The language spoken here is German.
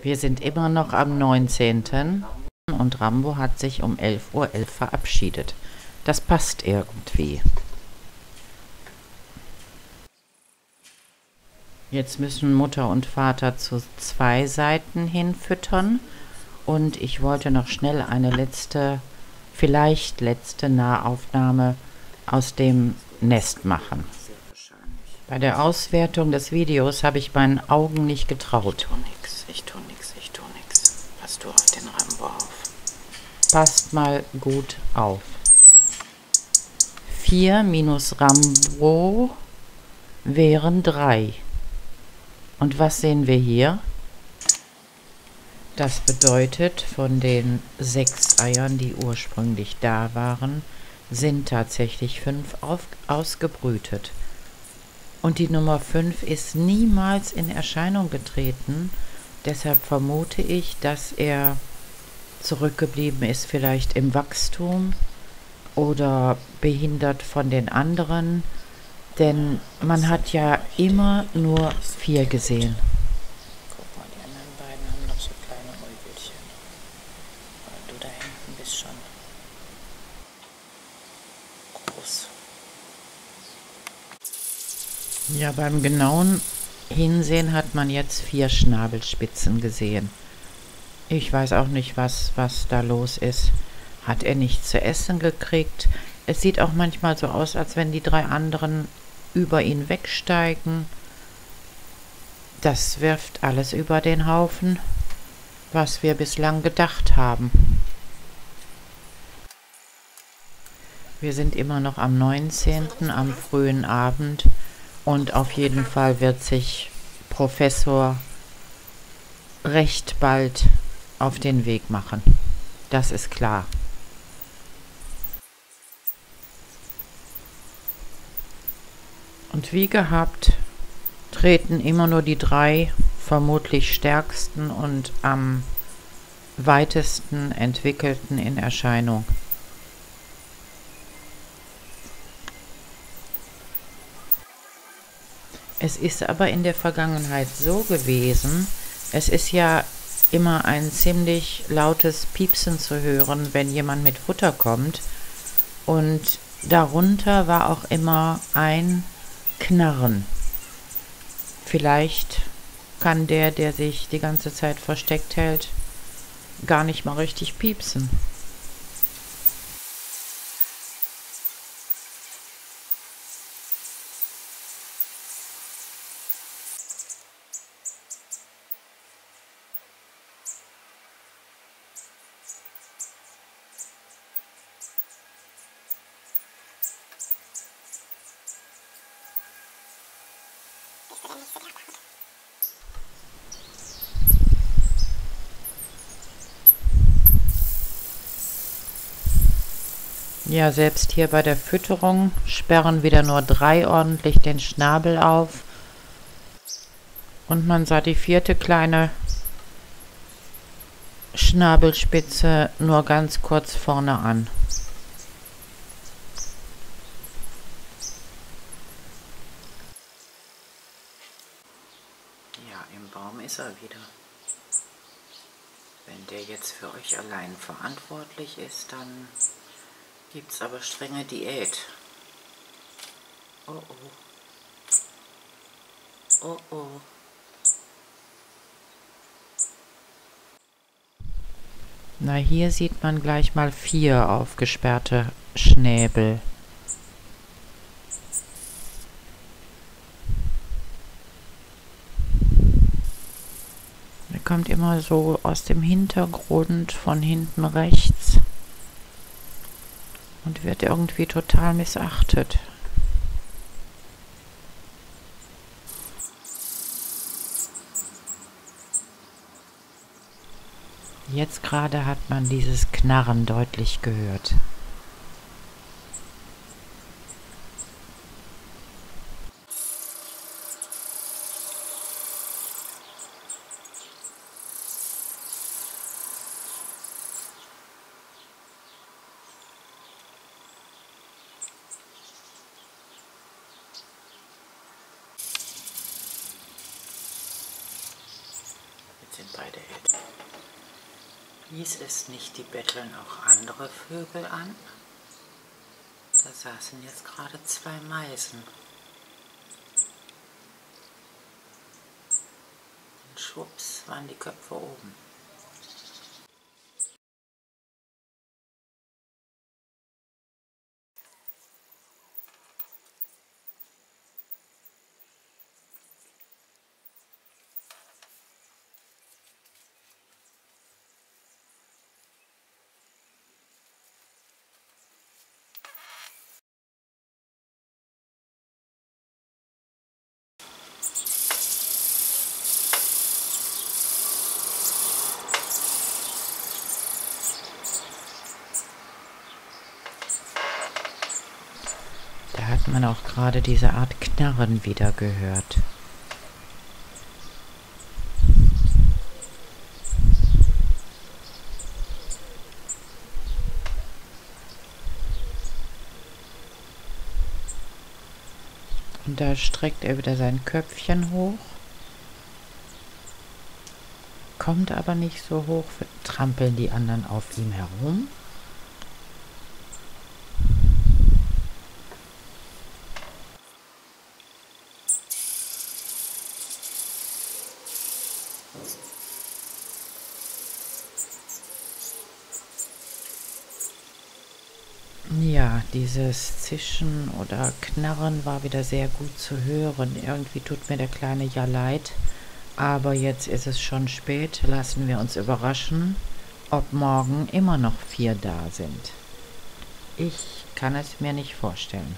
Wir sind immer noch am 19. und Rambo hat sich um 11.11 Uhr .11 verabschiedet. Das passt irgendwie. Jetzt müssen Mutter und Vater zu zwei Seiten hinfüttern und ich wollte noch schnell eine letzte, vielleicht letzte Nahaufnahme aus dem Nest machen. Bei der Auswertung des Videos habe ich meinen Augen nicht getraut. Ich tu nix, ich tu nix. Pass du auf den Rambo auf. Passt mal gut auf. 4 minus Rambo wären 3. Und was sehen wir hier? Das bedeutet, von den sechs Eiern, die ursprünglich da waren, sind tatsächlich fünf auf, ausgebrütet. Und die Nummer 5 ist niemals in Erscheinung getreten. Deshalb vermute ich, dass er zurückgeblieben ist, vielleicht im Wachstum oder behindert von den anderen denn man hat ja immer nur vier gesehen. Guck mal, die anderen beiden haben noch so kleine Äugelchen. Du da hinten bist schon groß. Ja, beim genauen Hinsehen hat man jetzt vier Schnabelspitzen gesehen. Ich weiß auch nicht, was, was da los ist. Hat er nichts zu essen gekriegt? Es sieht auch manchmal so aus, als wenn die drei anderen über ihn wegsteigen. Das wirft alles über den Haufen, was wir bislang gedacht haben. Wir sind immer noch am 19. am frühen Abend und auf jeden Fall wird sich Professor recht bald auf den Weg machen. Das ist klar. Und wie gehabt treten immer nur die drei vermutlich stärksten und am weitesten entwickelten in Erscheinung. Es ist aber in der Vergangenheit so gewesen, es ist ja immer ein ziemlich lautes Piepsen zu hören, wenn jemand mit Futter kommt. Und darunter war auch immer ein Knarren. Vielleicht kann der, der sich die ganze Zeit versteckt hält, gar nicht mal richtig piepsen. Ja, selbst hier bei der Fütterung sperren wieder nur drei ordentlich den Schnabel auf. Und man sah die vierte kleine Schnabelspitze nur ganz kurz vorne an. Ja, im Baum ist er wieder. Wenn der jetzt für euch allein verantwortlich ist, dann Gibt's aber strenge Diät. Oh oh. Oh oh. Na, hier sieht man gleich mal vier aufgesperrte Schnäbel. Er kommt immer so aus dem Hintergrund von hinten rechts und wird irgendwie total missachtet. Jetzt gerade hat man dieses Knarren deutlich gehört. Sind beide älter. Hieß es nicht, die betteln auch andere Vögel an? Da saßen jetzt gerade zwei Meisen. Und schwupps waren die Köpfe oben. Da hat man auch gerade diese Art Knarren wieder gehört. Und da streckt er wieder sein Köpfchen hoch, kommt aber nicht so hoch, trampeln die anderen auf ihm herum. Ja, dieses Zischen oder Knarren war wieder sehr gut zu hören. Irgendwie tut mir der Kleine ja leid. Aber jetzt ist es schon spät. Lassen wir uns überraschen, ob morgen immer noch vier da sind. Ich kann es mir nicht vorstellen.